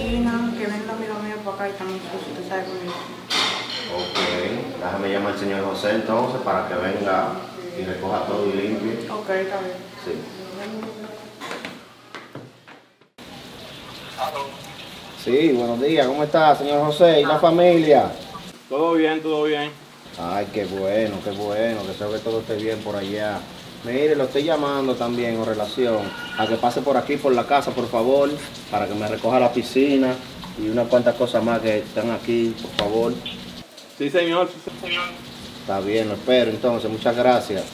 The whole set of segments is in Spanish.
piscina, que venga amigo mío para acá y también sucio, tú sabes conmigo. Ok, déjame llamar al señor José entonces para que venga y recoja todo y limpie. Ok, está bien. Sí. Sí, buenos días, ¿cómo está, señor José? ¿Y la familia? Todo bien, todo bien. Ay, qué bueno, qué bueno, que espero que todo esté bien por allá. Mire, lo estoy llamando también en relación a que pase por aquí, por la casa, por favor, para que me recoja la piscina y unas cuantas cosas más que están aquí, por favor. Sí, señor. Sí, señor. Está bien, lo espero entonces, muchas gracias.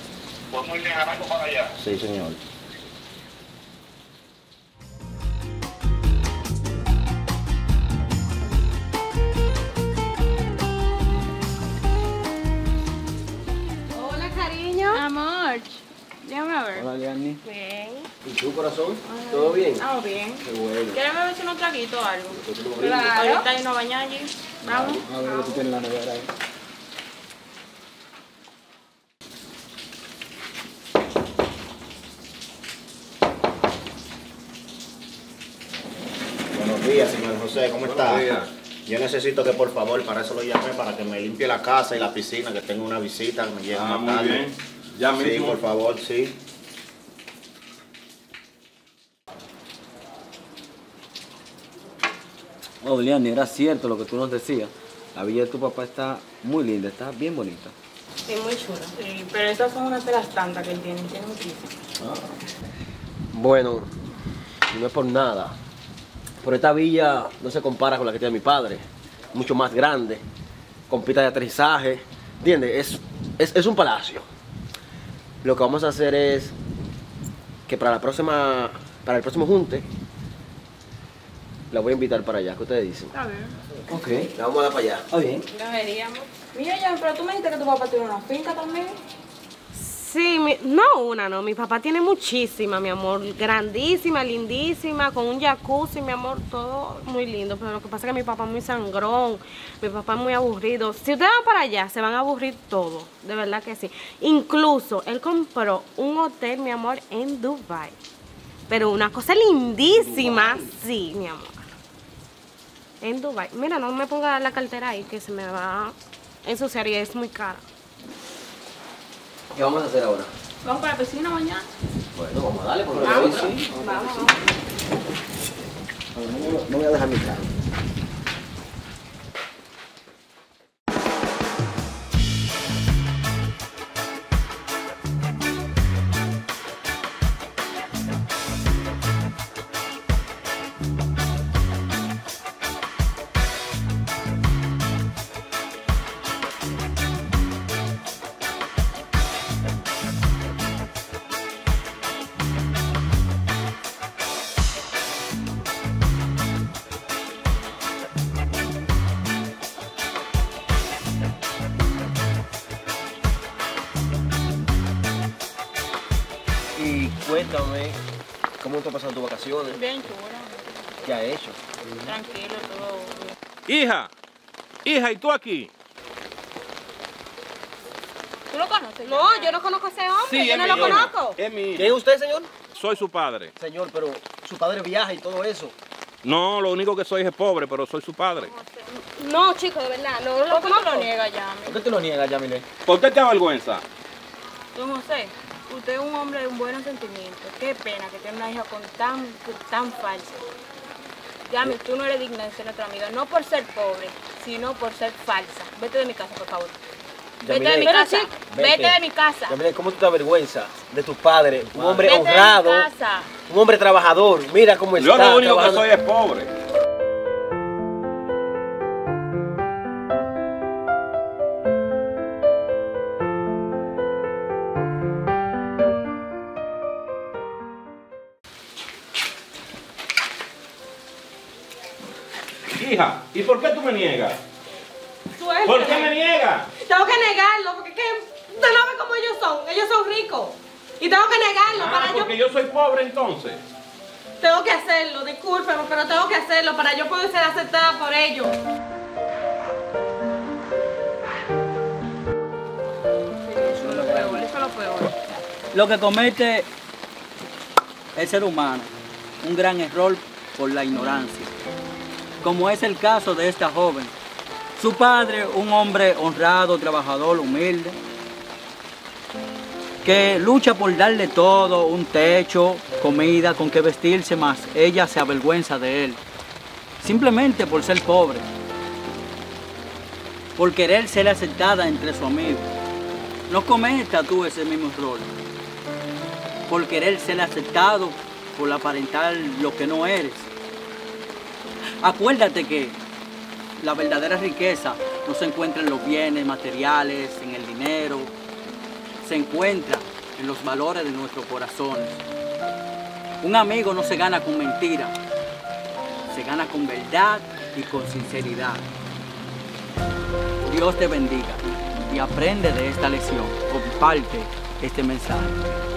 Pues muy bien, arranco para allá. Sí, señor. Bien. ¿Y tú, corazón? ¿Todo bien? Estamos bien. Qué bueno. ¿Quieres beberse unos traguitos o algo? Claro. Ahorita hay una allí. Vamos. A ver, tú tienes la nevera ahí. Buenos días, señor José, ¿cómo está? Buenos días. Yo necesito que por favor, para eso lo llamé, para que me limpie la casa y la piscina, que tengo una visita, que me llega Ah, más muy tarde. bien. Ya Sí, mismo. por favor, sí. Oh, Liani, era cierto lo que tú nos decías. La villa de tu papá está muy linda, está bien bonita. Sí, muy chula. Sí, pero estas son unas de las tantas que él tiene. Tiene muchísimas. Bueno, no es por nada. Pero esta villa no se compara con la que tiene mi padre. Mucho más grande, con pista de aterrizaje. ¿Entiendes? Es, es, es un palacio. Lo que vamos a hacer es que para la próxima, para el próximo junte, la voy a invitar para allá. ¿Qué ustedes dicen? Está bien. Ok. La vamos a dar para allá. Está bien. Deberíamos. Mira, ya, pero tú me dijiste que tu papá tiene una finca también. Sí, mi- no una, no. Mi papá tiene muchísima, mi amor. Grandísima, lindísima, con un jacuzzi, mi amor, todo muy lindo. Pero lo que pasa es que mi papá es muy sangrón, mi papá es muy aburrido. Si ustedes van para allá, se van a aburrir todo. De verdad que sí. Incluso, él compró un hotel, mi amor, en Dubai. Pero una cosa lindísima, sí, mi amor. En Dubai. Mira, no me ponga la cartera ahí, que se me va a ensuciar y es muy cara. ¿Qué vamos a hacer ahora? Vamos para la piscina mañana. Bueno, vamos a darle por hoy sí. Vamos, vamos. No voy a dejar mi carro. Cuéntame, ¿cómo te pasan tus vacaciones? Bien chula. ¿Qué has hecho? Tranquilo, todo. Hija, hija, ¿y tú aquí? ¿Tú lo conoces? No, yo no conozco a ese hombre, yo no lo hija. conozco. Es mi hija. ¿Quién es usted, señor? Soy su padre. Señor, pero su padre viaja y todo eso. No, lo único que soy es pobre, pero soy su padre. No, chico, de verdad, no lo ¿Por qué tú conozco. lo niegas ya, ¿Por qué te lo niegas, Yamile? ¿Por qué te avergüenza? Don José, usted es un hombre de un buen sentimiento. Qué pena que tiene una hija con tan, tan falsa. Yami, tú no eres digna de ser nuestra amiga, no por ser pobre, sino por ser falsa. Vete de mi casa, por favor. Vete de mi casa. Vete de mi casa. Yamile, ¿cómo tú te avergüenzas de tu padre? Un hombre Vete honrado, un hombre trabajador. Mira cómo está Yo lo único que soy es pobre. Hija, ¿y por qué tú me niegas? ¿Por qué me niegas? Tengo que negarlo, porque es que usted no ve cómo ellos son. Ellos son ricos. Y tengo que negarlo Ah, para porque yo. yo soy pobre entonces. Tengo que hacerlo, discúlpeme, pero tengo que hacerlo para yo poder ser aceptada por ellos. Eso es lo peor, eso es lo peor. Lo que comete el ser humano, un gran error por la ignorancia. Como es el caso de esta joven. Su padre, un hombre honrado, trabajador, humilde, que lucha por darle todo, un techo, comida, con qué vestirse, más ella se avergüenza de él, simplemente por ser pobre, por querer ser aceptada entre su amigo. No cometa tú ese mismo rol, por querer ser aceptado, por aparentar lo que no eres. Acuérdate que la verdadera riqueza no se encuentra en los bienes materiales, en el dinero, se encuentra en los valores de nuestros corazones. Un amigo no se gana con mentira, se gana con verdad y con sinceridad. Dios te bendiga y aprende de esta lección. Comparte este mensaje.